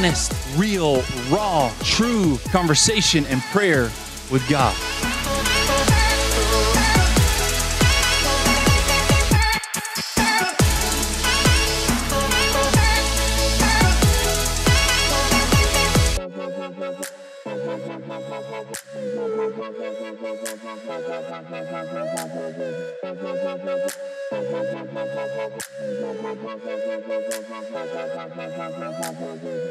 honest, real, raw, true conversation and prayer with God. You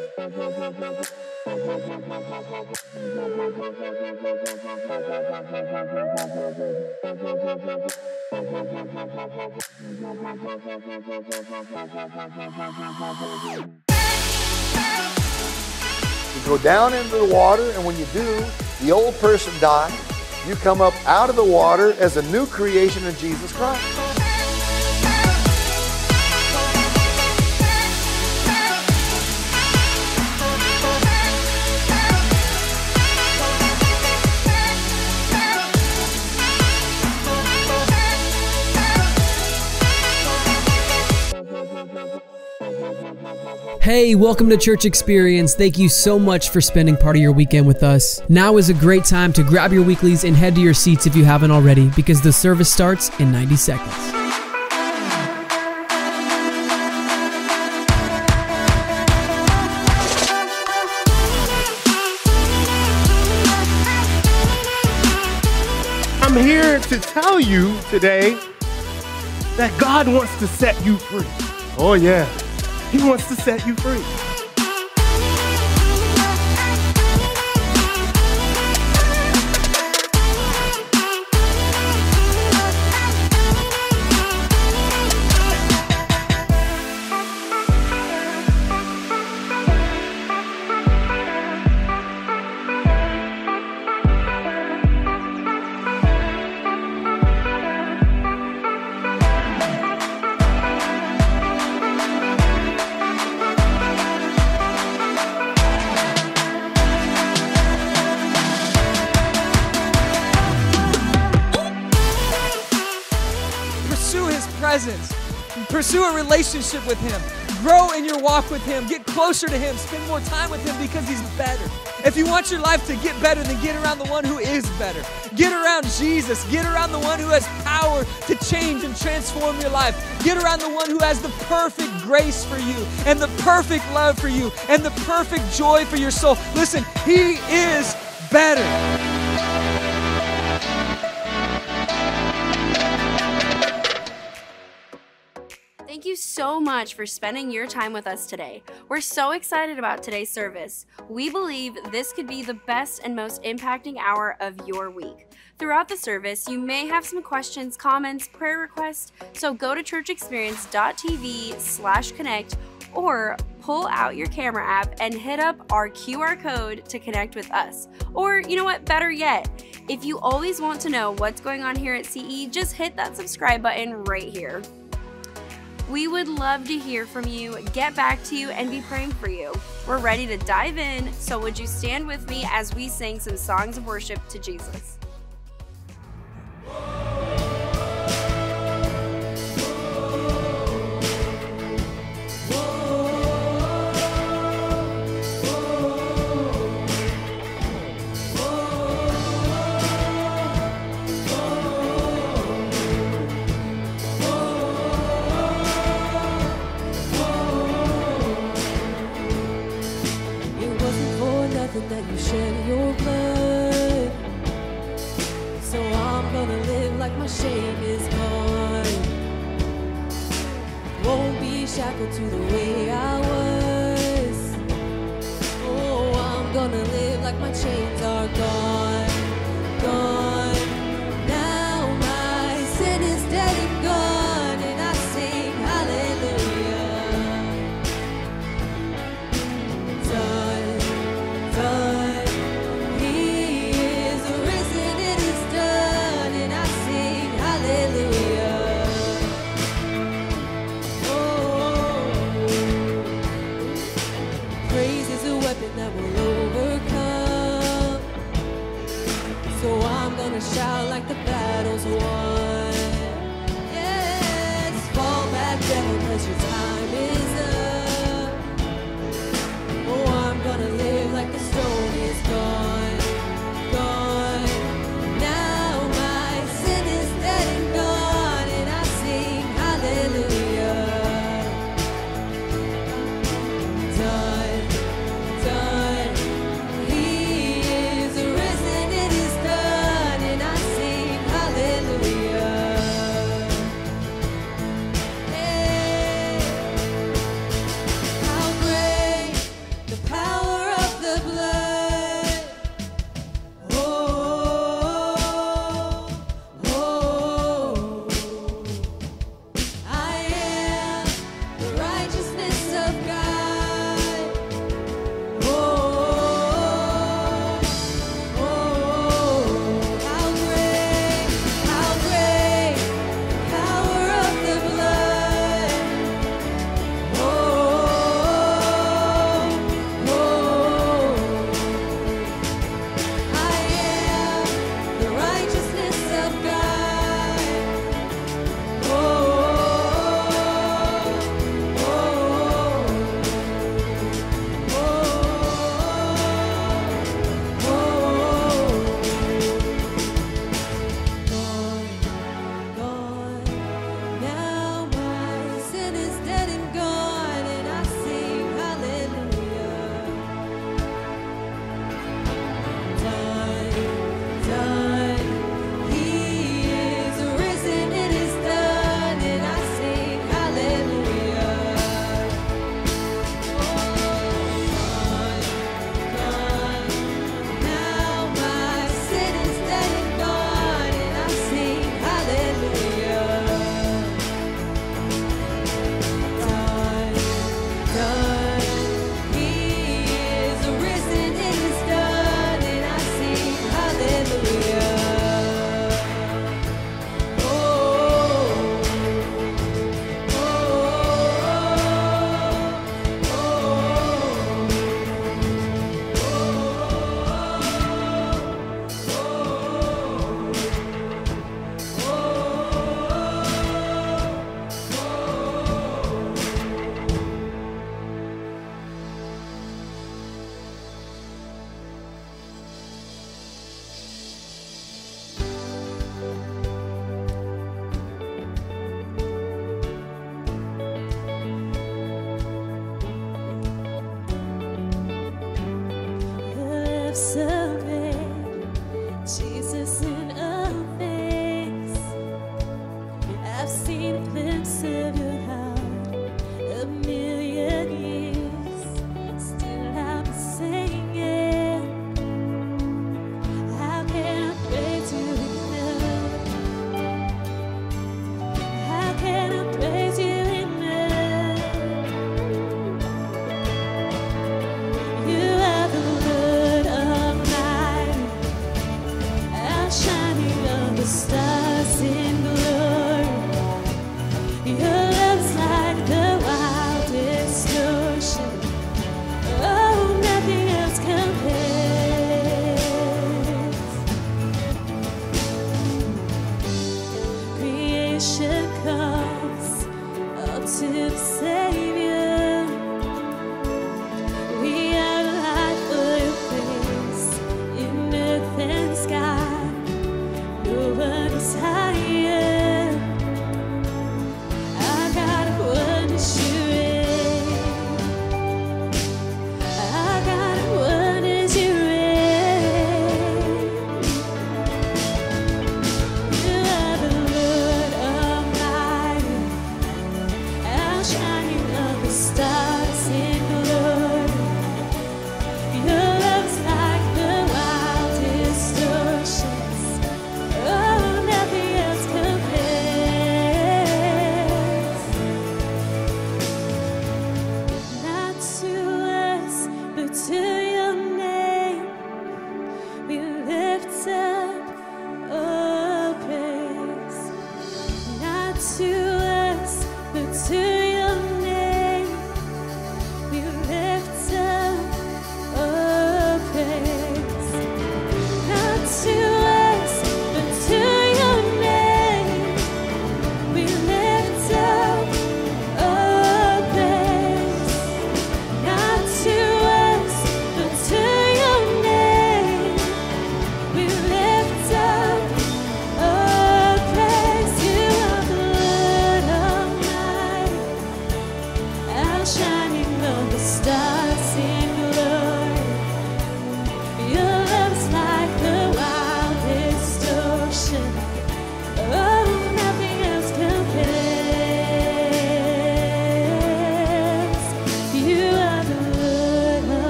go down into the water, and when you do, the old person dies. You come up out of the water as a new creation in Jesus Christ. Hey, welcome to Church Experience. Thank you so much for spending part of your weekend with us. Now is a great time to grab your weeklies and head to your seats if you haven't already, because the service starts in 90 seconds. I'm here to tell you today that God wants to set you free. Oh, yeah. He wants to set you free. Relationship with Him. Grow in your walk with Him. Get closer to Him. Spend more time with Him because He's better. If you want your life to get better, then get around the one who is better. Get around Jesus. Get around the one who has power to change and transform your life. Get around the one who has the perfect grace for you and the perfect love for you and the perfect joy for your soul. Listen, He is better. So much for spending your time with us today. We're so excited about today's service. We believe this could be the best and most impacting hour of your week. Throughout the service, you may have some questions, comments, prayer requests, so go to churchexperience.tv slash connect or pull out your camera app and hit up our QR code to connect with us. Or, you know what, better yet, if you always want to know what's going on here at CE, just hit that subscribe button right here. We would love to hear from you, get back to you, and be praying for you. We're ready to dive in, so would you stand with me as we sing some songs of worship to Jesus?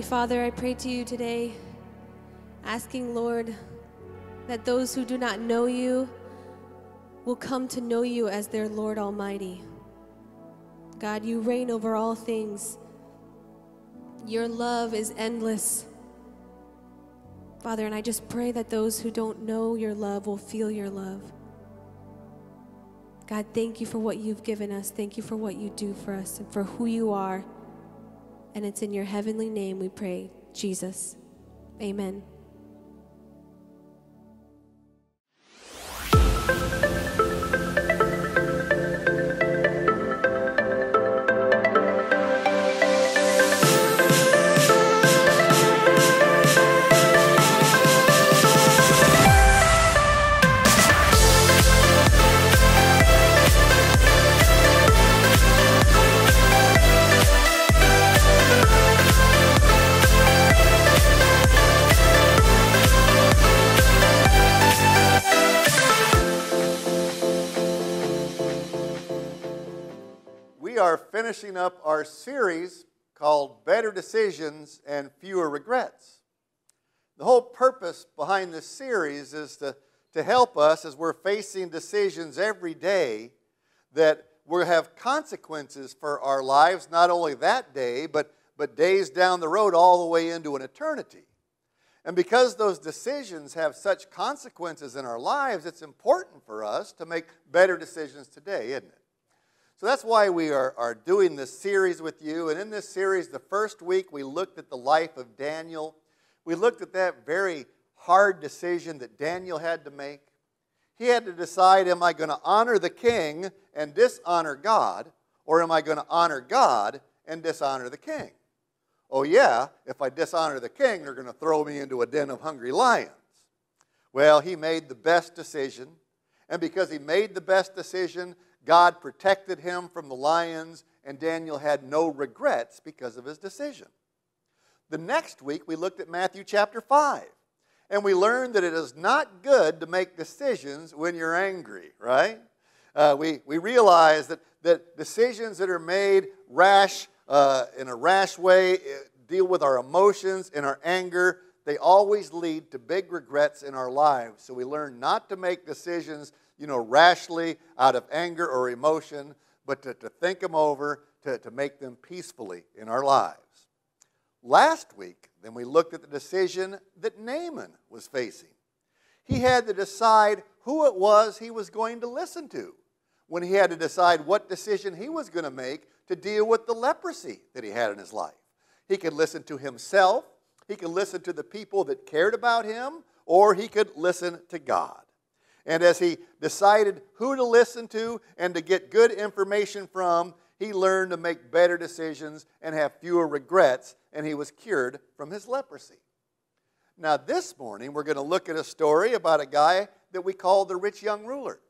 Heavenly Father, I pray to you today, asking, Lord, that those who do not know you will come to know you as their Lord Almighty. God, you reign over all things. Your love is endless. Father, and I just pray that those who don't know your love will feel your love. God, thank you for what you've given us. Thank you for what you do for us and for who you are. And it's in your heavenly name we pray, Jesus. Amen. Finishing up our series called Better Decisions and Fewer Regrets. The whole purpose behind this series is to, to help us as we're facing decisions every day that will have consequences for our lives, not only that day, but, but days down the road, all the way into an eternity. And because those decisions have such consequences in our lives, it's important for us to make better decisions today, isn't it? So that's why we are, are doing this series with you. And in this series, the first week, we looked at the life of Daniel. We looked at that very hard decision that Daniel had to make. He had to decide am I going to honor the king and dishonor God, or am I going to honor God and dishonor the king? Oh, yeah, if I dishonor the king, they're going to throw me into a den of hungry lions. Well, he made the best decision. And because he made the best decision, God protected him from the lions, and Daniel had no regrets because of his decision. The next week, we looked at Matthew chapter 5, and we learned that it is not good to make decisions when you're angry, right? Uh, we, we realize that, that decisions that are made rash, uh, in a rash way, eh, deal with our emotions and our anger, they always lead to big regrets in our lives. So we learn not to make decisions you know, rashly out of anger or emotion, but to, to think them over, to, to make them peacefully in our lives. Last week, then we looked at the decision that Naaman was facing. He had to decide who it was he was going to listen to when he had to decide what decision he was going to make to deal with the leprosy that he had in his life. He could listen to himself, he could listen to the people that cared about him, or he could listen to God. And as he decided who to listen to and to get good information from, he learned to make better decisions and have fewer regrets, and he was cured from his leprosy. Now, this morning, we're going to look at a story about a guy that we call the rich young ruler.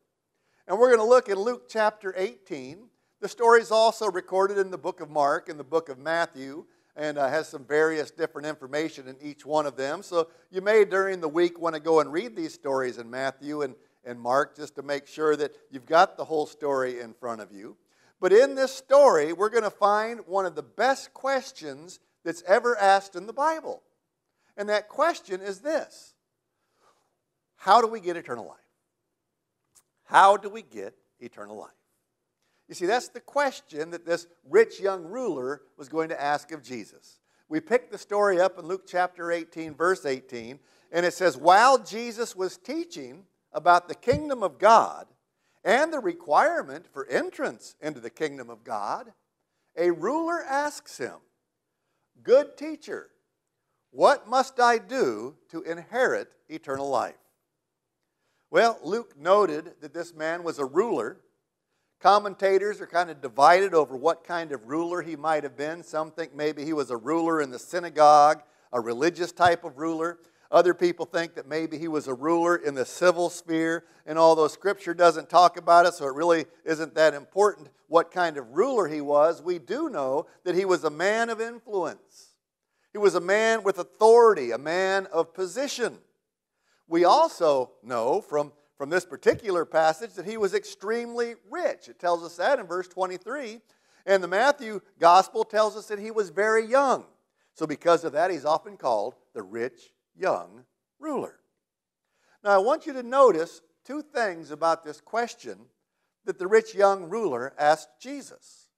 And we're going to look at Luke chapter 18. The story is also recorded in the book of Mark and the book of Matthew and uh, has some various different information in each one of them. So you may, during the week, want to go and read these stories in Matthew and, and Mark just to make sure that you've got the whole story in front of you. But in this story, we're going to find one of the best questions that's ever asked in the Bible. And that question is this How do we get eternal life? How do we get eternal life? You see, that's the question that this rich young ruler was going to ask of Jesus. We pick the story up in Luke chapter 18, verse 18, and it says, While Jesus was teaching about the kingdom of God and the requirement for entrance into the kingdom of God, a ruler asks him, Good teacher, what must I do to inherit eternal life? Well, Luke noted that this man was a ruler. Commentators are kind of divided over what kind of ruler he might have been. Some think maybe he was a ruler in the synagogue, a religious type of ruler. Other people think that maybe he was a ruler in the civil sphere, and although Scripture doesn't talk about it, so it really isn't that important what kind of ruler he was, we do know that he was a man of influence. He was a man with authority, a man of position. We also know from, from this particular passage that he was extremely rich. It tells us that in verse 23. And the Matthew gospel tells us that he was very young. So, because of that, he's often called the rich young ruler. Now, I want you to notice two things about this question that the rich young ruler asked Jesus.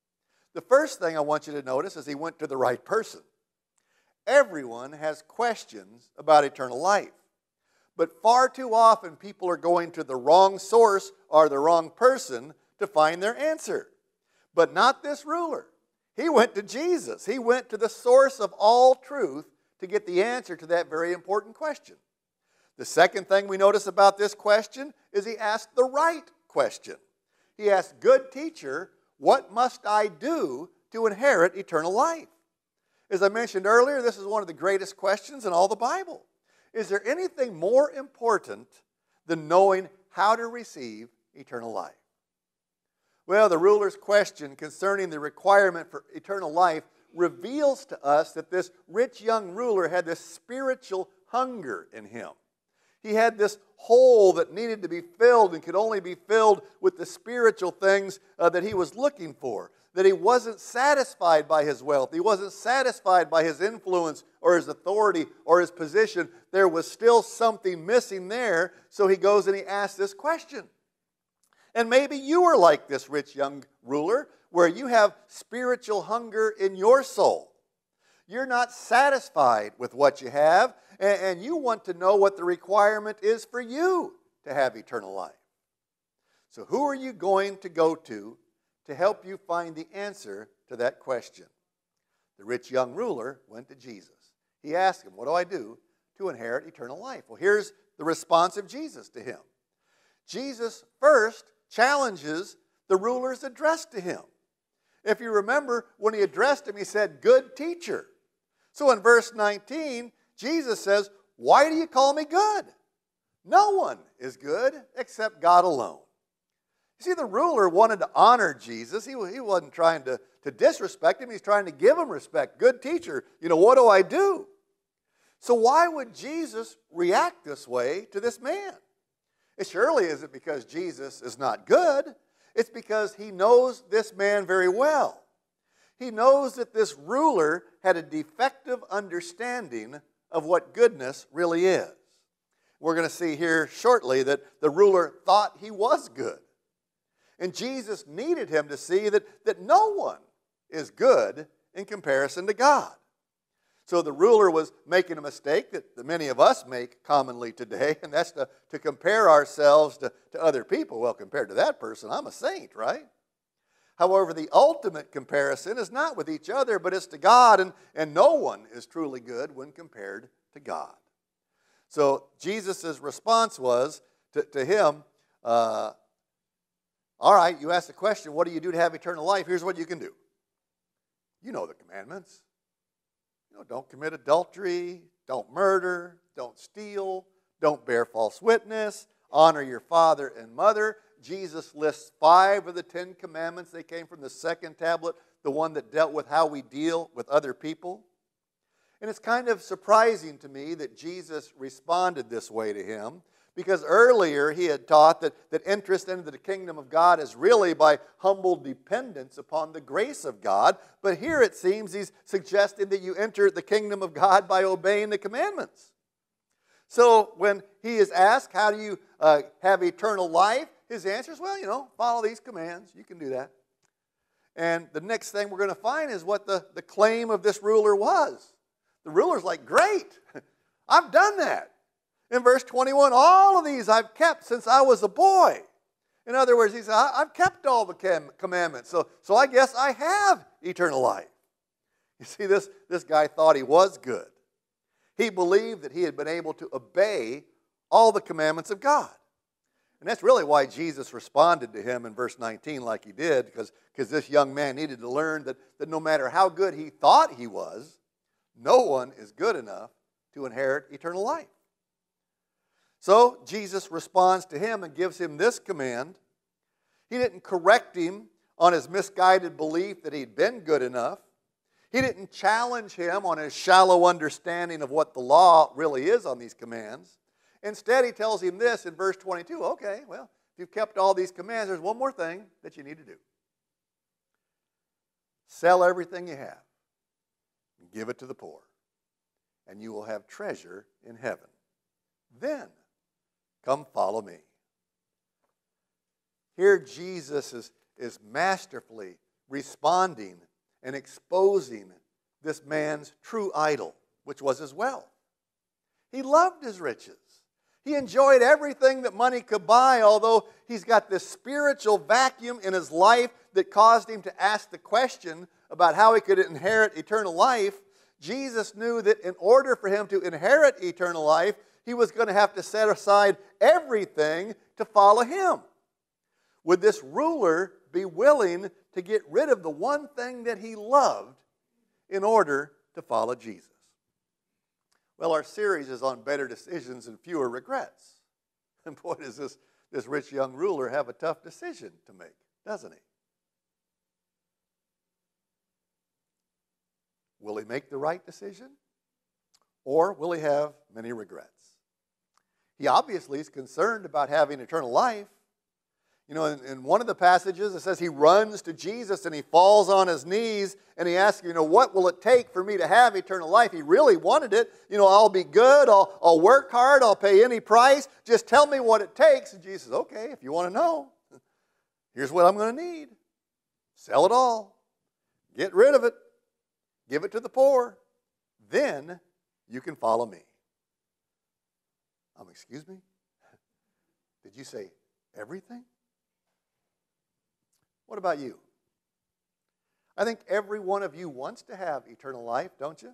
The first thing I want you to notice is he went to the right person. Everyone has questions about eternal life. But far too often, people are going to the wrong source or the wrong person to find their answer. But not this ruler. He went to Jesus, he went to the source of all truth to get the answer to that very important question. The second thing we notice about this question is he asked the right question. He asked, Good teacher, what must I do to inherit eternal life? As I mentioned earlier, this is one of the greatest questions in all the Bible. Is there anything more important than knowing how to receive eternal life? Well, the ruler's question concerning the requirement for eternal life reveals to us that this rich young ruler had this spiritual hunger in him. He had this hole that needed to be filled and could only be filled with the spiritual things uh, that he was looking for. That he wasn't satisfied by his wealth, he wasn't satisfied by his influence or his authority or his position. There was still something missing there, so he goes and he asks this question. And maybe you are like this rich young ruler, where you have spiritual hunger in your soul. You're not satisfied with what you have, and, you want to know what the requirement is for you to have eternal life. So, who are you going to go to to help you find the answer to that question? The rich young ruler went to Jesus. He asked him, What do I do to inherit eternal life? Well, here's the response of Jesus to him. Jesus first challenges the ruler's address to him. If you remember, when he addressed him, he said, Good teacher. So in verse 19, Jesus says, Why do you call me good? No one is good except God alone. See, the ruler wanted to honor Jesus. He, he wasn't trying to, to disrespect him, he's trying to give him respect. Good teacher, you know, what do I do? So, why would Jesus react this way to this man? It surely isn't because Jesus is not good, it's because he knows this man very well. He knows that this ruler had a defective understanding of what goodness really is. We're going to see here shortly that the ruler thought he was good. And Jesus needed him to see that, that no one is good in comparison to God. So the ruler was making a mistake that, that many of us make commonly today, and that's to, to compare ourselves to, to other people. Well, compared to that person, I'm a saint, right? However, the ultimate comparison is not with each other, but it's to God, and, and no one is truly good when compared to God. So Jesus' response was to, to him, uh, All right, you ask the question, what do you do to have eternal life? Here's what you can do. You know the commandments. You know, don't commit adultery, don't murder, don't steal, don't bear false witness, honor your father and mother. Jesus lists five of the Ten Commandments. They came from the second tablet, the one that dealt with how we deal with other people. And it's kind of surprising to me that Jesus responded this way to him because earlier he had taught that, that interest into the kingdom of God is really by humble dependence upon the grace of God. But here it seems he's suggesting that you enter the kingdom of God by obeying the commandments. So when he is asked, How do you uh, have eternal life? His answer is, Well, you know, follow these commands. You can do that. And the next thing we're going to find is what the, the claim of this ruler was. The ruler's like, Great, I've done that. In verse 21, all of these I've kept since I was a boy. In other words, he said, I've kept all the commandments, so, so I guess I have eternal life. You see, this, this guy thought he was good. He believed that he had been able to obey all the commandments of God. And that's really why Jesus responded to him in verse 19 like he did, because, this young man needed to learn that, that no matter how good he thought he was, no one is good enough to inherit eternal life. So Jesus responds to him and gives him this command. He didn't correct him on his misguided belief that he'd been good enough. He didn't challenge him on his shallow understanding of what the law really is on these commands. Instead, he tells him this in verse 22 okay, well, if you've kept all these commands, there's one more thing that you need to do sell everything you have and give it to the poor, and you will have treasure in heaven. Then come follow me. Here, Jesus is, is masterfully responding and exposing this man's true idol, which was his wealth. He loved his riches. He enjoyed everything that money could buy, although he's got this spiritual vacuum in his life that caused him to ask the question about how he could inherit eternal life. Jesus knew that in order for him to inherit eternal life, he was going to have to set aside everything to follow him. Would this ruler be willing to get rid of the one thing that he loved in order to follow Jesus? Well, our series is on better decisions and fewer regrets. And boy, does this, this rich young ruler have a tough decision to make, doesn't he? Will he make the right decision? Or will he have many regrets? He obviously is concerned about having eternal life, you know, in, in, one of the passages, it says he runs to Jesus and he falls on his knees and he asks, you know, what will it take for me to have eternal life? He really wanted it. You know, I'll be good, I'll, I'll work hard, I'll pay any price. Just tell me what it takes. And Jesus says, okay, if you want to know, here's what I'm going to need sell it all, get rid of it, give it to the poor. Then you can follow me. Um, excuse me? Did you say everything? What about you? I think every one of you wants to have eternal life, don't you?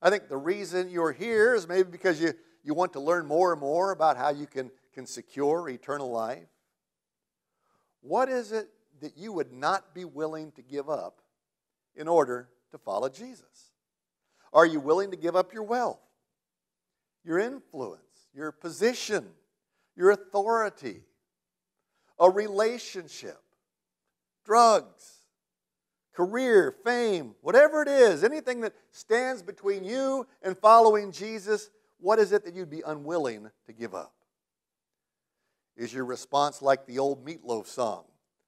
I think the reason you're here is maybe because you, you want to learn more and more about how you can, can secure eternal life. What is it that you would not be willing to give up in order to follow Jesus? Are you willing to give up your wealth, your influence, your position, your authority, a relationship? drugs, career, fame, whatever it is, anything that stands between you and following Jesus, what is it that you'd be unwilling to give up? Is your response like the old Meat Loaf song?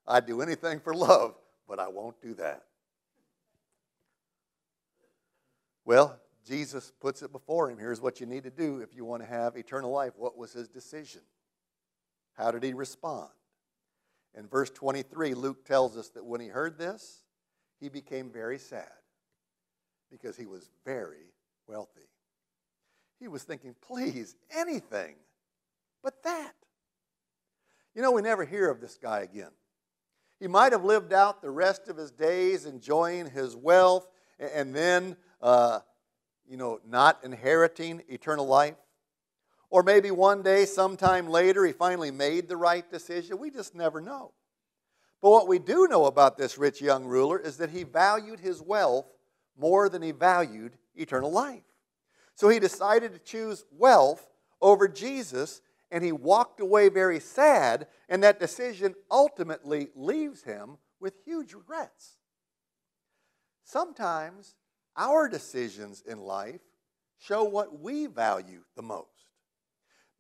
I'd do anything for love, but I won't do that. Well, Jesus puts it before him. Here's what you need to do if you want to have eternal life. What was his decision? How did he respond? In verse 23, Luke tells us that when he heard this, he became very sad because he was very wealthy. He was thinking, please, anything but that. You know, we never hear of this guy again. He might have lived out the rest of his days enjoying his wealth and then, uh, you know, not inheriting eternal life. Or maybe one day, sometime later, he finally made the right decision. We just never know. But what we do know about this rich young ruler is that he valued his wealth more than he valued eternal life. So he decided to choose wealth over Jesus, and he walked away very sad, and that decision ultimately leaves him with huge regrets. Sometimes our decisions in life show what we value the most.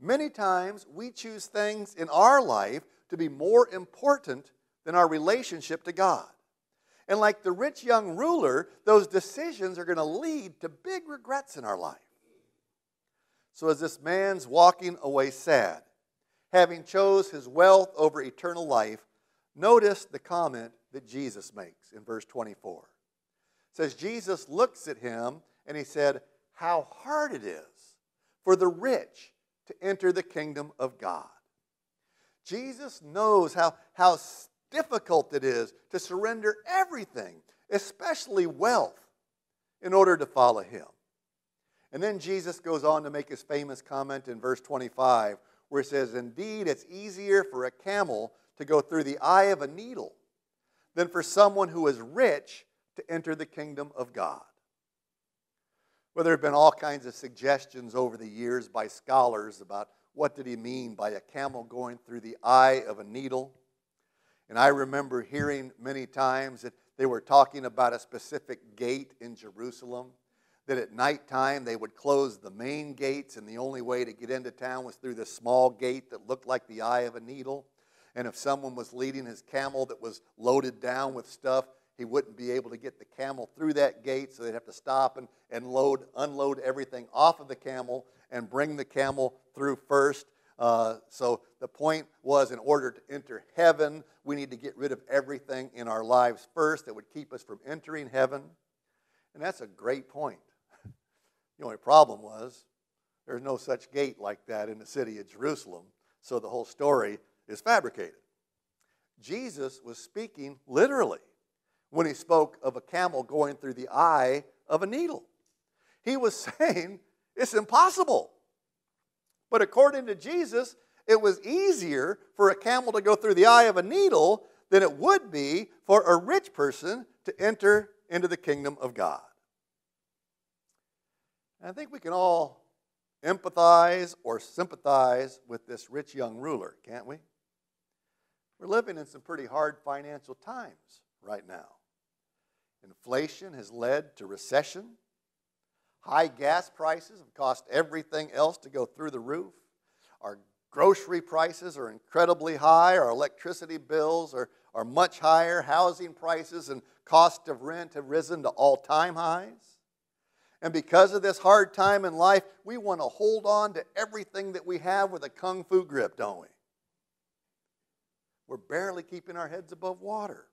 Many times we choose things in our life to be more important than our relationship to God. And like the rich young ruler, those decisions are going to lead to big regrets in our life. So as this man's walking away sad, having chose his wealth over eternal life, notice the comment that Jesus makes in verse 24. Says Jesus looks at him and he said, "How hard it is for the rich to enter the kingdom of God. Jesus knows how, how difficult it is to surrender everything, especially wealth, in order to follow him. And then Jesus goes on to make his famous comment in verse 25, where he says, Indeed, it's easier for a camel to go through the eye of a needle than for someone who is rich to enter the kingdom of God. Well, there have been all kinds of suggestions over the years by scholars about what did he mean by a camel going through the eye of a needle. And I remember hearing many times that they were talking about a specific gate in Jerusalem that at nighttime they would close the main gates, and the only way to get into town was through this small gate that looked like the eye of a needle. And if someone was leading his camel that was loaded down with stuff, he wouldn't be able to get the camel through that gate, so they'd have to stop and, and load, unload everything off of the camel and bring the camel through first. Uh, so the point was, in order to enter heaven, we need to get rid of everything in our lives first that would keep us from entering heaven. And that's a great point. The only problem was there's no such gate like that in the city of Jerusalem, so the whole story is fabricated. Jesus was speaking literally when he spoke of a camel going through the eye of a needle. He was saying it's impossible. But according to Jesus, it was easier for a camel to go through the eye of a needle than it would be for a rich person to enter into the kingdom of God. And I think we can all empathize or sympathize with this rich young ruler, can't we? We're living in some pretty hard financial times right now. Inflation has led to recession. High gas prices have cost everything else to go through the roof. Our grocery prices are incredibly high. Our electricity bills are, are much higher. Housing prices and cost of rent have risen to all time highs. And because of this hard time in life, we want to hold on to everything that we have with a kung fu grip, don't we? We're barely keeping our heads above water.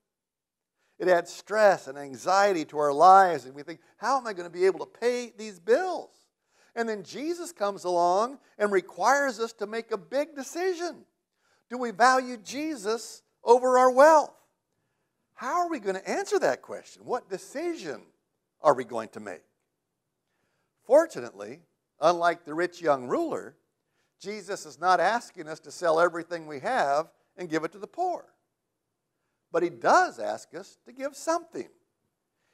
It adds stress and anxiety to our lives, and we think, how am I going to be able to pay these bills? And then Jesus comes along and requires us to make a big decision. Do we value Jesus over our wealth? How are we going to answer that question? What decision are we going to make? Fortunately, unlike the rich young ruler, Jesus is not asking us to sell everything we have and give it to the poor. But he does ask us to give something.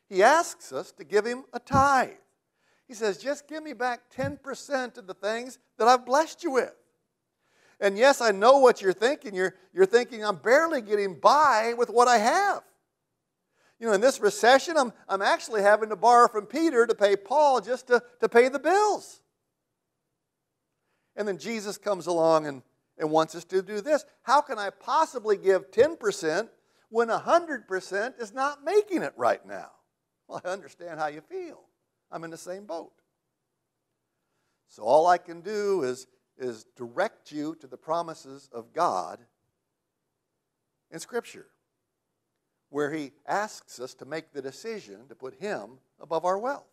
He asks us to give him a tithe. He says, just give me back 10% of the things that I've blessed you with. And yes, I know what you're thinking. You're, you're thinking, I'm barely getting by with what I have. You know, in this recession, I'm, I'm actually having to borrow from Peter to pay Paul just to, to pay the bills. And then Jesus comes along and, and wants us to do this. How can I possibly give 10% when 100% is not making it right now? Well, I understand how you feel. I'm in the same boat. So all I can do is, is direct you to the promises of God in Scripture, where He asks us to make the decision to put Him above our wealth.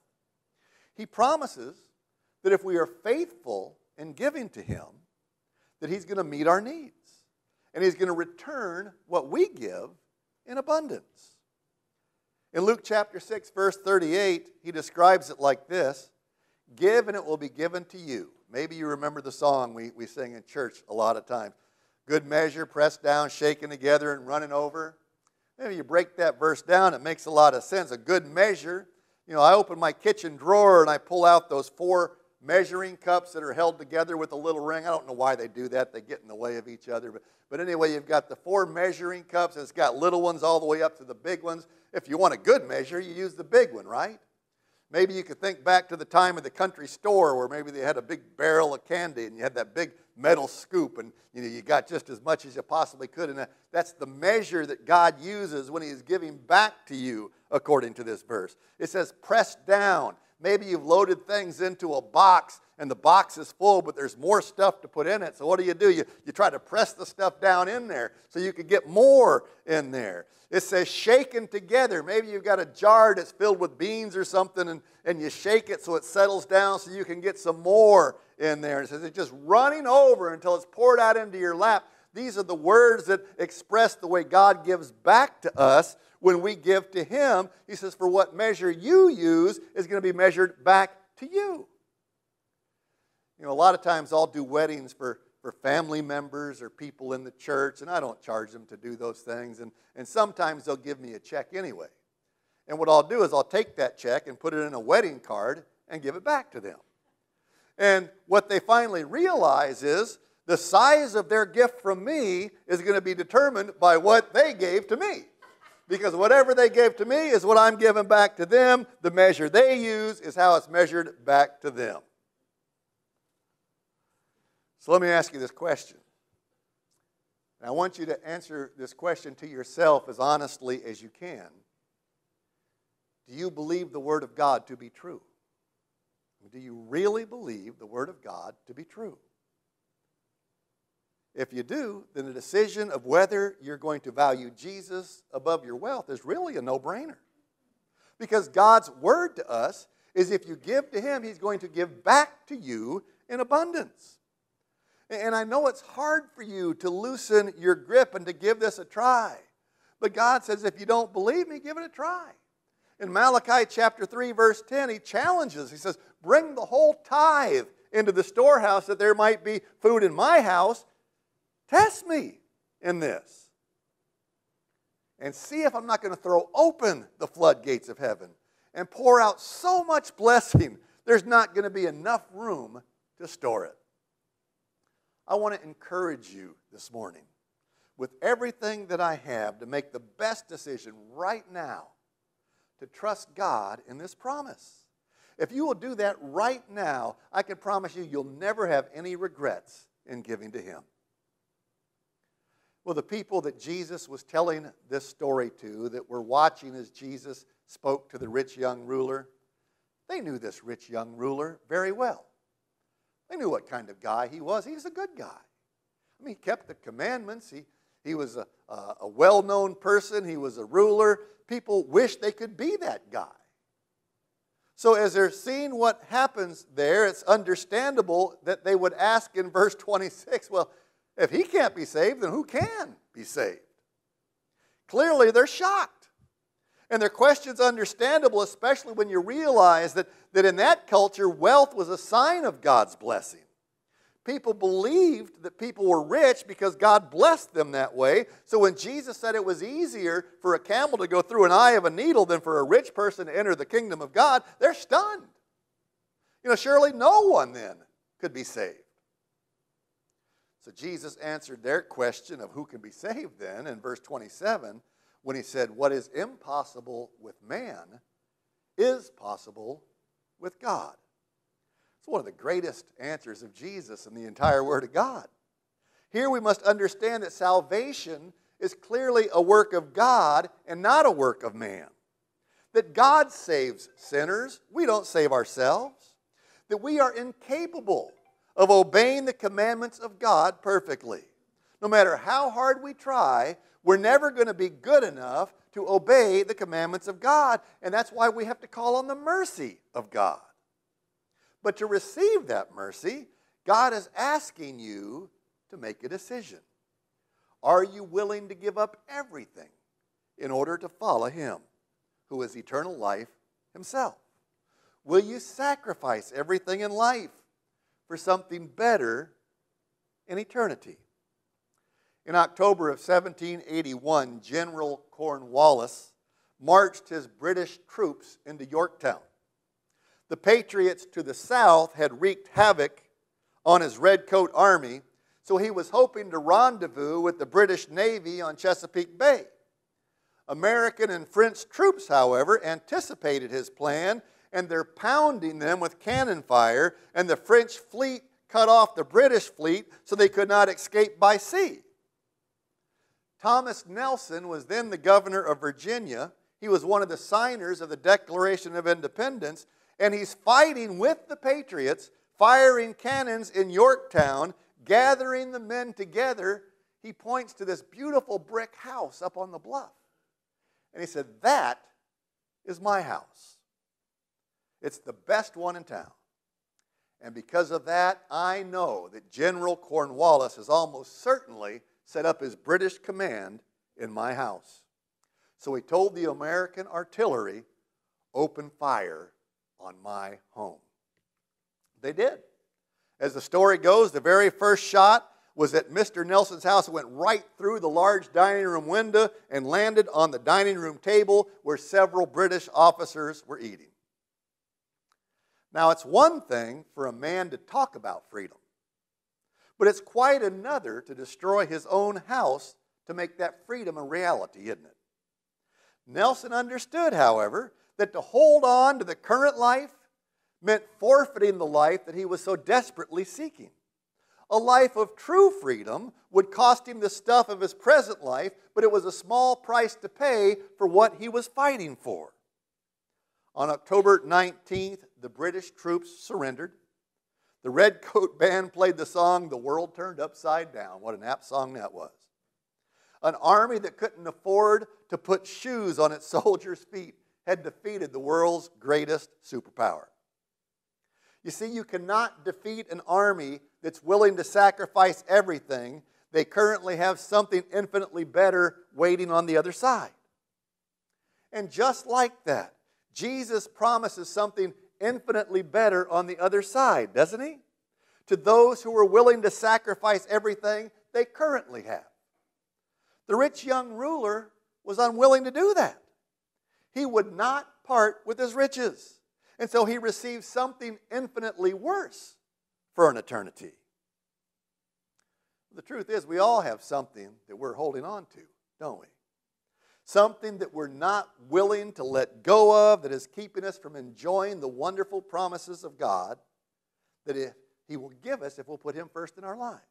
He promises that if we are faithful in giving to Him, that He's going to meet our needs. And He's going to return what we give in abundance. In Luke chapter 6, verse 38, he describes it like this Give and it will be given to you. Maybe you remember the song we, we sing in church a lot of times. Good measure, pressed down, shaken together, and running over. Maybe you break that verse down, it makes a lot of sense. A good measure. You know, I open my kitchen drawer and I pull out those four measuring cups that are held together with a little ring. I don't know why they do that, they get in the way of each other. But, but anyway, you've got the four measuring cups, it's got little ones all the way up to the big ones. If you want a good measure, you use the big one, right? Maybe you could think back to the time of the country store where maybe they had a big barrel of candy and you had that big metal scoop and you, know, you got just as much as you possibly could. And that's the measure that God uses when He is giving back to you, according to this verse. It says, pressed down. Maybe you've loaded things into a box and the box is full, but there's more stuff to put in it. So what do you do? You, you try to press the stuff down in there so you can get more in there. It says shaken together. Maybe you've got a jar that's filled with beans or something and, and you shake it so it settles down so you can get some more in there. It says it's just running over until it's poured out into your lap. These are the words that express the way God gives back to us when we give to Him. He says, For what measure you use is going to be measured back to you. You know, a lot of times I'll do weddings for, for family members or people in the church, and I don't charge them to do those things. And, and sometimes they'll give me a check anyway. And what I'll do is I'll take that check and put it in a wedding card and give it back to them. And what they finally realize is the size of their gift from me is going to be determined by what they gave to me. Because whatever they gave to me is what I'm giving back to them. The measure they use is how it's measured back to them. So let me ask you this question. And I want you to answer this question to yourself as honestly as you can. Do you believe the Word of God to be true? Do you really believe the Word of God to be true? If you do, then the decision of whether you're going to value Jesus above your wealth is really a no brainer. Because God's word to us is if you give to Him, He's going to give back to you in abundance. And I know it's hard for you to loosen your grip and to give this a try. But God says, if you don't believe me, give it a try. In Malachi chapter 3, verse 10, He challenges. He says, Bring the whole tithe into the storehouse that there might be food in my house Test me in this. And see if I'm not going to throw open the floodgates of heaven and pour out so much blessing, there's not going to be enough room to store it. I want to encourage you this morning with everything that I have to make the best decision right now to trust God in this promise. If you will do that right now, I can promise you you'll never have any regrets in giving to Him. Well, the people that Jesus was telling this story to, that were watching as Jesus spoke to the rich young ruler, they knew this rich young ruler very well. They knew what kind of guy he was. He was a good guy. I mean, he kept the commandments. He, he was a, a, a well known person. He was a ruler. People wished they could be that guy. So, as they're seeing what happens there, it's understandable that they would ask in verse 26, well, if he can't be saved, then who can be saved? Clearly, they're shocked. And their question's understandable, especially when you realize that, that in that culture, wealth was a sign of God's blessing. People believed that people were rich because God blessed them that way. So when Jesus said it was easier for a camel to go through an eye of a needle than for a rich person to enter the kingdom of God, they're stunned. You know, surely no one then could be saved. So Jesus answered their question of who can be saved then in verse 27 when he said, What is impossible with man is possible with God. It's one of the greatest answers of Jesus in the entire Word of God. Here we must understand that salvation is clearly a work of God and not a work of man. That God saves sinners, we don't save ourselves. That we are incapable of obeying the commandments of God perfectly. No matter how hard we try, we're never going to be good enough to obey the commandments of God. And that's why we have to call on the mercy of God. But to receive that mercy, God is asking you to make a decision. Are you willing to give up everything in order to follow Him, who is eternal life Himself? Will you sacrifice everything in life for something better in eternity. In October of 1781, General Cornwallis marched his British troops into Yorktown. The Patriots to the south had wreaked havoc on his Redcoat army, so he was hoping to rendezvous with the British Navy on Chesapeake Bay. American and French troops, however, anticipated his plan and they're pounding them with cannon fire, and the French fleet cut off the British fleet so they could not escape by sea. Thomas Nelson was then the governor of Virginia. He was one of the signers of the Declaration of Independence, and he's fighting with the Patriots, firing cannons in Yorktown, gathering the men together. He points to this beautiful brick house up on the bluff. And he said, That is my house. It's the best one in town. And because of that, I know that General Cornwallis has almost certainly set up his British command in my house. So he told the American artillery, open fire on my home. They did. As the story goes, the very first shot was at Mr. Nelson's house. It went right through the large dining room window and landed on the dining room table where several British officers were eating. Now, it's one thing for a man to talk about freedom, but it's quite another to destroy his own house to make that freedom a reality, isn't it? Nelson understood, however, that to hold on to the current life meant forfeiting the life that he was so desperately seeking. A life of true freedom would cost him the stuff of his present life, but it was a small price to pay for what he was fighting for. On October 19th, the British troops surrendered. The Redcoat Band played the song The World Turned Upside Down. What an apt song that was. An army that couldn't afford to put shoes on its soldiers' feet had defeated the world's greatest superpower. You see, you cannot defeat an army that's willing to sacrifice everything. They currently have something infinitely better waiting on the other side. And just like that, Jesus promises something infinitely better on the other side, doesn't he? To those who are willing to sacrifice everything they currently have. The rich young ruler was unwilling to do that. He would not part with his riches. And so he received something infinitely worse for an eternity. The truth is, we all have something that we're holding on to, don't we? Something that we're not willing to let go of, that is keeping us from enjoying the wonderful promises of God that He will give us if we'll put Him first in our lives.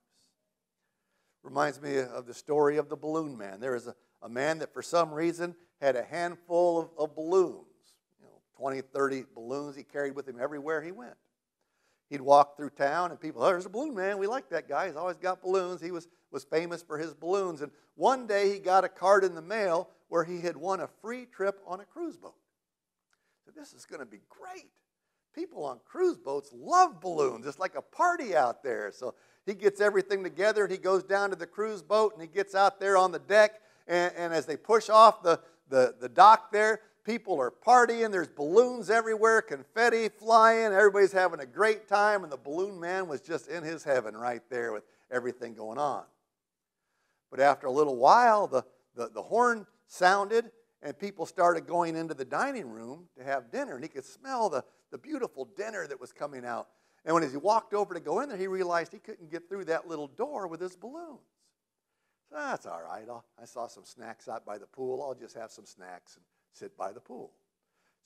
Reminds me of the story of the balloon man. There is a, a man that, for some reason, had a handful of, of balloons 20, 30 balloons he carried with him everywhere he went. He'd walk through town and people, oh, there's a balloon man. We like that guy. He's always got balloons. He was, was famous for his balloons. And one day he got a card in the mail where he had won a free trip on a cruise boat. So this is going to be great. People on cruise boats love balloons. It's like a party out there. So he gets everything together and he goes down to the cruise boat and he gets out there on the deck. And, and as they push off the, the, the dock there, People are partying. There's balloons everywhere, confetti flying. Everybody's having a great time. And the balloon man was just in his heaven right there with everything going on. But after a little while, the, the, the horn sounded and people started going into the dining room to have dinner. And he could smell the, the beautiful dinner that was coming out. And when he walked over to go in there, he realized he couldn't get through that little door with his balloons. So that's all right. I saw some snacks out by the pool. I'll just have some snacks. And sit by the pool.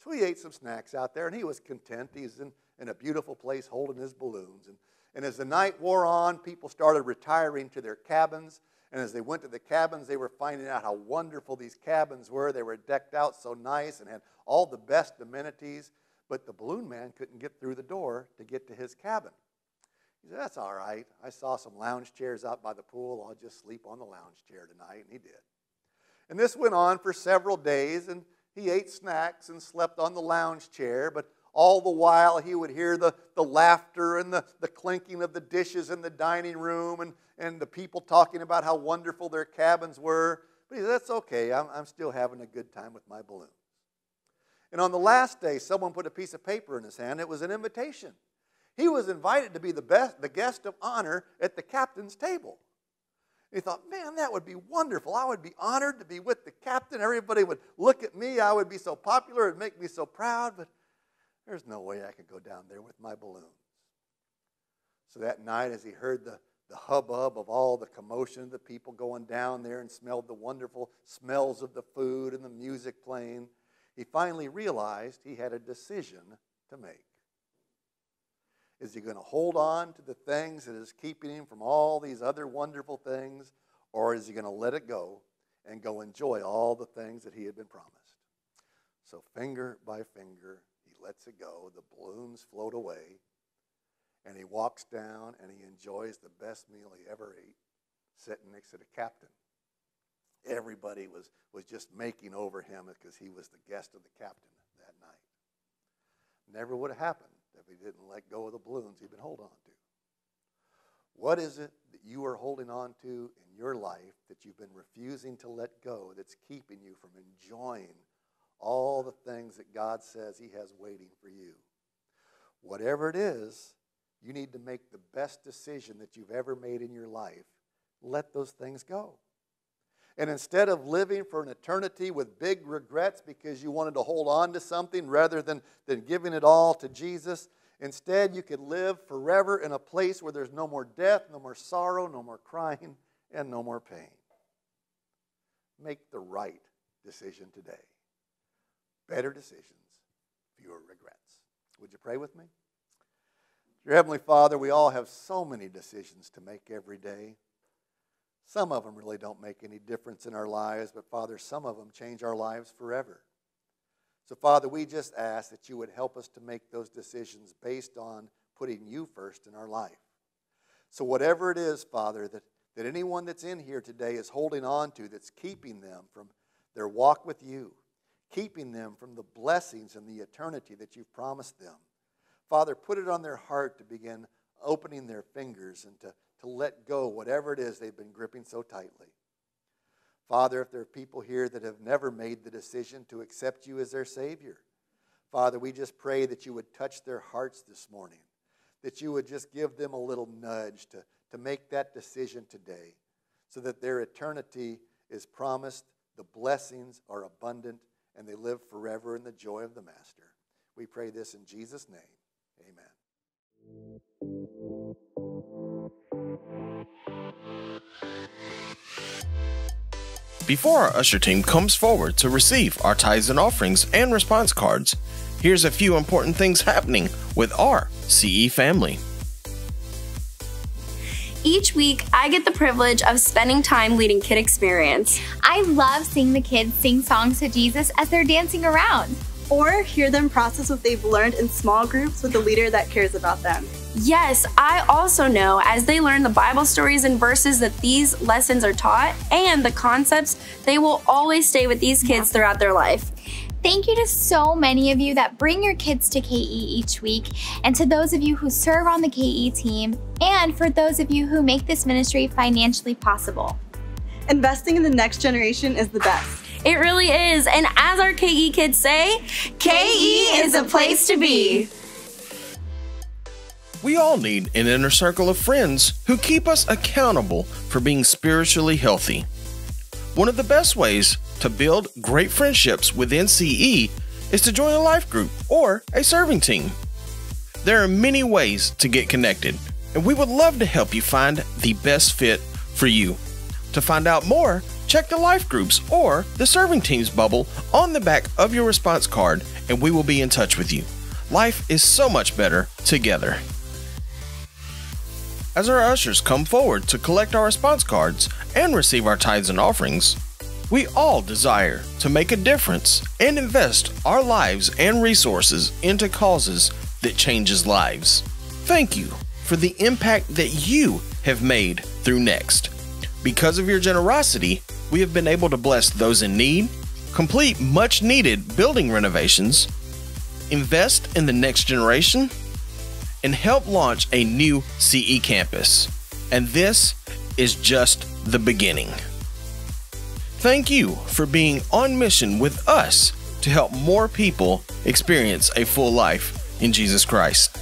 So he ate some snacks out there and he was content. He's in, in a beautiful place holding his balloons. And, and as the night wore on, people started retiring to their cabins. And as they went to the cabins, they were finding out how wonderful these cabins were. They were decked out so nice and had all the best amenities. But the balloon man couldn't get through the door to get to his cabin. He said, That's all right. I saw some lounge chairs out by the pool. I'll just sleep on the lounge chair tonight. And he did. And this went on for several days. And he ate snacks and slept on the lounge chair, but all the while he would hear the, the laughter and the, the clinking of the dishes in the dining room and, and the people talking about how wonderful their cabins were. But he said, That's okay, I'm, I'm still having a good time with my balloons. And on the last day, someone put a piece of paper in his hand. It was an invitation. He was invited to be the, best, the guest of honor at the captain's table. He thought, man, that would be wonderful. I would be honored to be with the captain. Everybody would look at me. I would be so popular. It'd make me so proud. But there's no way I could go down there with my balloons. So that night, as he heard the, the hubbub of all the commotion of the people going down there and smelled the wonderful smells of the food and the music playing, he finally realized he had a decision to make. Is he going to hold on to the things that is keeping him from all these other wonderful things? Or is he going to let it go and go enjoy all the things that he had been promised? So, finger by finger, lets it go. The balloons float away. And he walks down and he enjoys the best meal he ever ate, sitting next to the captain. Everybody was, was just making over him because he was the guest of the captain that night. Never would have happened if he didn't let go of the balloons he'd been holding on to. What is it that you are holding on to in your life that you've been refusing to let go that's keeping you from enjoying all the things that God says He has waiting for you? Whatever it is, you need to make the best decision that you've ever made in your life. Let those things go. And instead of living for an eternity with big regrets because you wanted to hold on to something rather than, than giving it all to Jesus, instead you could live forever in a place where there's no more death, no more sorrow, no more crying, and no more pain. Make the right decision today. Better decisions, fewer regrets. Would you pray with me? Dear Heavenly Father, we all have so many decisions to make every day. Some of them really don't make any difference in our lives, but Father, some of them change our lives forever. So, Father, we just ask that you would help us to make those decisions based on putting you first in our life. So, whatever it is, Father, that, that anyone that's in here today is holding on to that's keeping them from their walk with you, keeping them from the blessings and the eternity that you've promised them, Father, put it on their heart to begin opening their fingers and to, to let go whatever it is they've been gripping so tightly. Father, if there are people here that have never made the decision to accept you as their Savior, Father, we just pray that you would touch their hearts this morning, that you would just give them a little nudge to, to make that decision today so that their eternity is promised, the blessings are abundant, and they live forever in the joy of the Master. We pray this in Jesus' name. Amen. Before our usher team comes forward to receive our tithes and offerings and response cards, here's a few important things happening with our CE family. Each week, I get the privilege of spending time leading Kid Experience. I love seeing the kids sing songs to Jesus as they're dancing around. Or hear them process what they've learned in small groups with a leader that cares about them. Yes, I also know as they learn the Bible stories and verses that these lessons are taught and the concepts, they will always stay with these kids throughout their life. Thank you to so many of you that bring your kids to KE each week, and to those of you who serve on the KE team, and for those of you who make this ministry financially possible. Investing in the next generation is the best. It really is. And as our KE kids say, KE is a place to be. We all need an inner circle of friends who keep us accountable for being spiritually healthy. One of the best ways to build great friendships within CE is to join a life group or a serving team. There are many ways to get connected, and we would love to help you find the best fit for you. To find out more, check the life groups or the serving teams bubble on the back of your response card, and we will be in touch with you. Life is so much better together. As our ushers come forward to collect our response cards and receive our tithes and offerings, we all desire to make a difference and invest our lives and resources into causes that changes lives. Thank you for the impact that you have made through Next. Because of your generosity, we have been able to bless those in need, complete much needed building renovations, invest in the next generation, and help launch a new CE campus. And this is just the beginning. Thank you for being on mission with us to help more people experience a full life in Jesus Christ.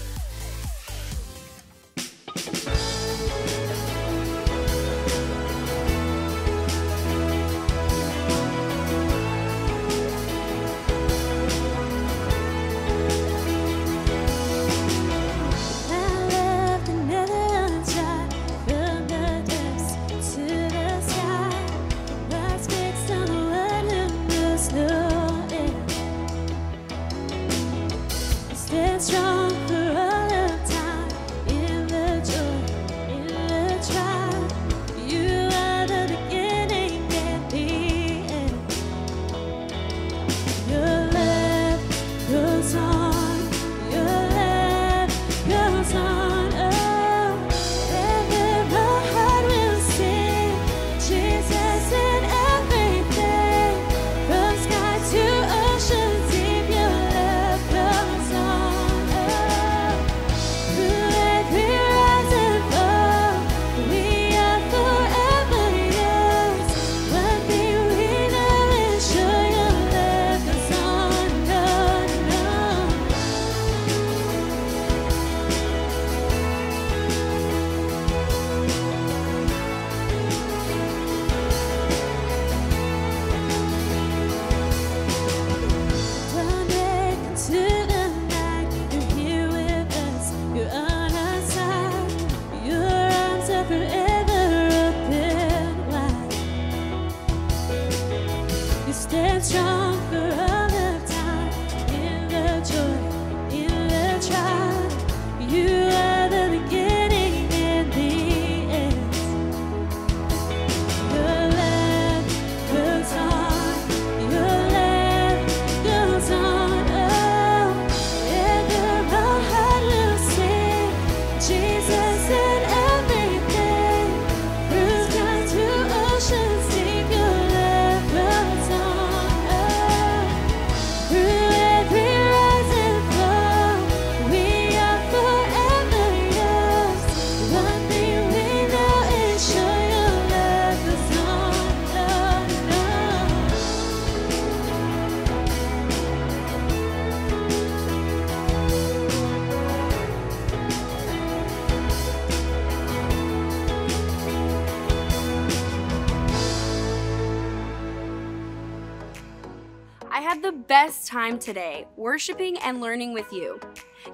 Time today, worshiping and learning with you.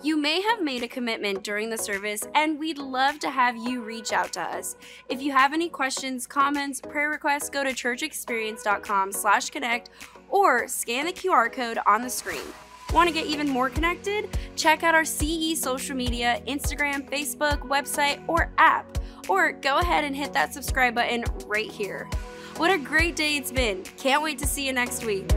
You may have made a commitment during the service, and we'd love to have you reach out to us. If you have any questions, comments, prayer requests, go to churchexperience.com/connect or scan the QR code on the screen. Want to get even more connected? Check out our CE social media, Instagram, Facebook, website, or app. Or go ahead and hit that subscribe button right here. What a great day it's been. Can't wait to see you next week.